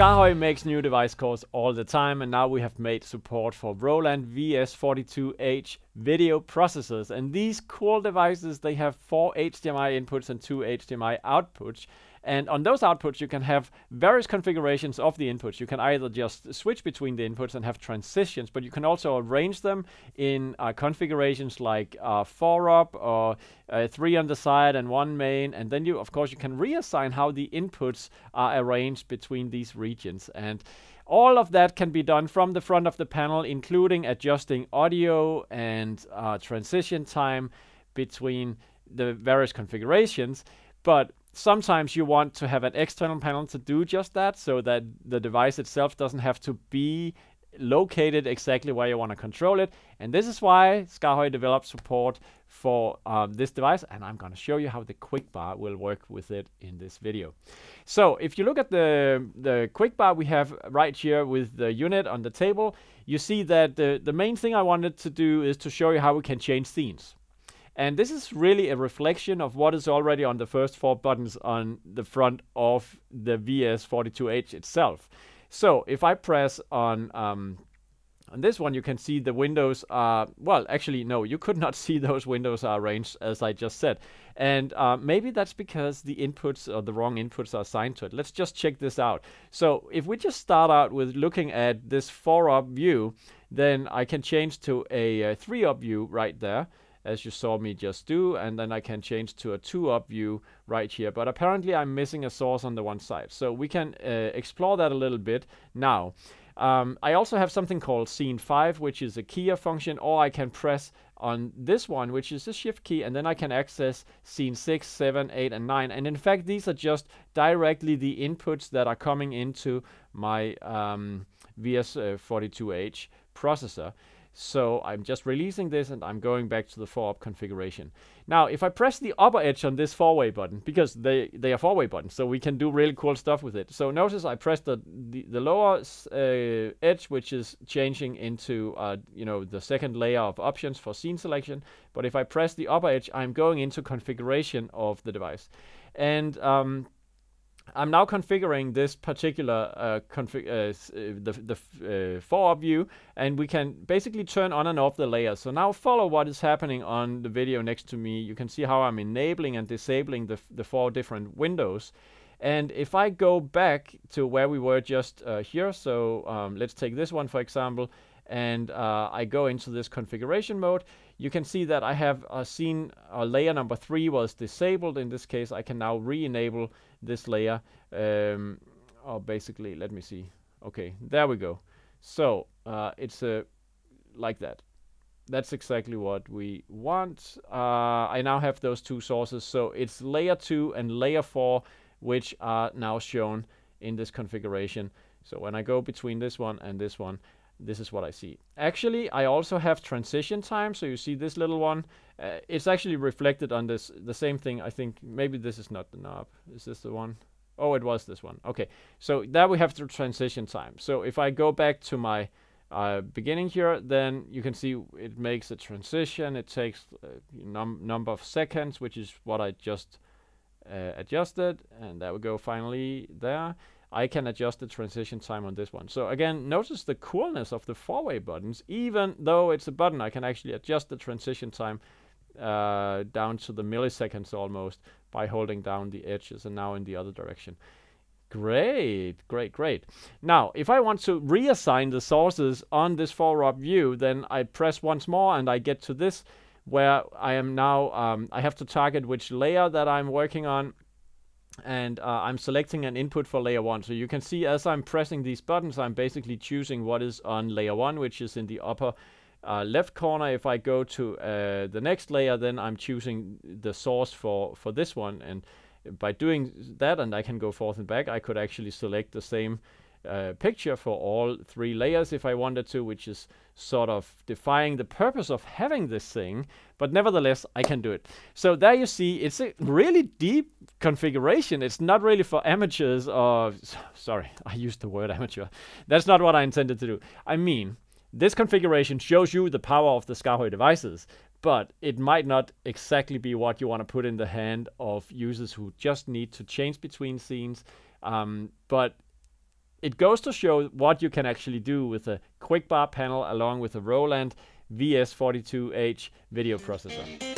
SKAARHOJ makes new device cores all the time and now we have made support for Roland VS42H video processors. And these cool devices they have four HDMI inputs and two HDMI outputs and on those outputs, you can have various configurations of the inputs. You can either just switch between the inputs and have transitions, but you can also arrange them in uh, configurations like uh, four up or uh, three on the side and one main. And then you, of course, you can reassign how the inputs are arranged between these regions. And all of that can be done from the front of the panel, including adjusting audio and uh, transition time between the various configurations. But sometimes you want to have an external panel to do just that so that the device itself doesn't have to be located exactly where you want to control it. And this is why SKAARHOJ developed support for um, this device. And I'm going to show you how the quick bar will work with it in this video. So if you look at the, the quick bar we have right here with the unit on the table, you see that the, the main thing I wanted to do is to show you how we can change themes. And this is really a reflection of what is already on the first four buttons on the front of the VS42H itself. So if I press on um, on this one, you can see the windows are, well, actually, no, you could not see those windows are arranged as I just said. And uh, maybe that's because the inputs or the wrong inputs are assigned to it. Let's just check this out. So if we just start out with looking at this four up view, then I can change to a, a three up view right there as you saw me just do, and then I can change to a two-up view right here. But apparently I'm missing a source on the one side. So we can uh, explore that a little bit now. Um, I also have something called scene 5, which is a keyer function, or I can press on this one, which is the shift key, and then I can access scene 6, 7, 8, and 9. And in fact, these are just directly the inputs that are coming into my um, VS42H processor. So I'm just releasing this and I'm going back to the 4-up configuration. Now, if I press the upper edge on this 4-way button, because they, they are 4-way buttons, so we can do really cool stuff with it. So notice I pressed the, the, the lower uh, edge, which is changing into, uh, you know, the second layer of options for scene selection. But if I press the upper edge, I'm going into configuration of the device. And um, I'm now configuring this particular uh, config uh, uh the, the uh, four view, and we can basically turn on and off the layers. So now follow what is happening on the video next to me. You can see how I'm enabling and disabling the, the four different windows. And if I go back to where we were just uh, here, so um, let's take this one for example, and uh, I go into this configuration mode, you can see that I have uh, seen uh, layer number three was disabled. In this case, I can now re-enable this layer. Um, oh, basically, let me see. Okay, there we go. So uh, it's uh, like that. That's exactly what we want. Uh, I now have those two sources. So it's layer two and layer four, which are now shown in this configuration. So when I go between this one and this one, this is what I see. Actually, I also have transition time. So you see this little one. Uh, it's actually reflected on this the same thing. I think maybe this is not the knob. Is this the one? Oh, it was this one. Okay. So there we have the transition time. So if I go back to my uh, beginning here, then you can see it makes a transition. It takes uh, num number of seconds, which is what I just uh, adjusted. And there we go, finally there. I can adjust the transition time on this one. So again, notice the coolness of the four-way buttons. Even though it's a button, I can actually adjust the transition time uh, down to the milliseconds almost by holding down the edges and now in the other direction. Great, great, great. Now, if I want to reassign the sources on this four-up view, then I press once more and I get to this where I am now, um, I have to target which layer that I'm working on and uh, I'm selecting an input for layer 1. So you can see as I'm pressing these buttons, I'm basically choosing what is on layer 1, which is in the upper uh, left corner. If I go to uh, the next layer, then I'm choosing the source for, for this one. And by doing that, and I can go forth and back, I could actually select the same uh, picture for all three layers if I wanted to, which is sort of defying the purpose of having this thing, but nevertheless, I can do it. So there you see, it's a really deep configuration. It's not really for amateurs or, sorry, I used the word amateur. That's not what I intended to do. I mean, this configuration shows you the power of the SKAARHOJ devices, but it might not exactly be what you want to put in the hand of users who just need to change between scenes. Um, but it goes to show what you can actually do with a quick bar panel along with a Roland VS42H video processor.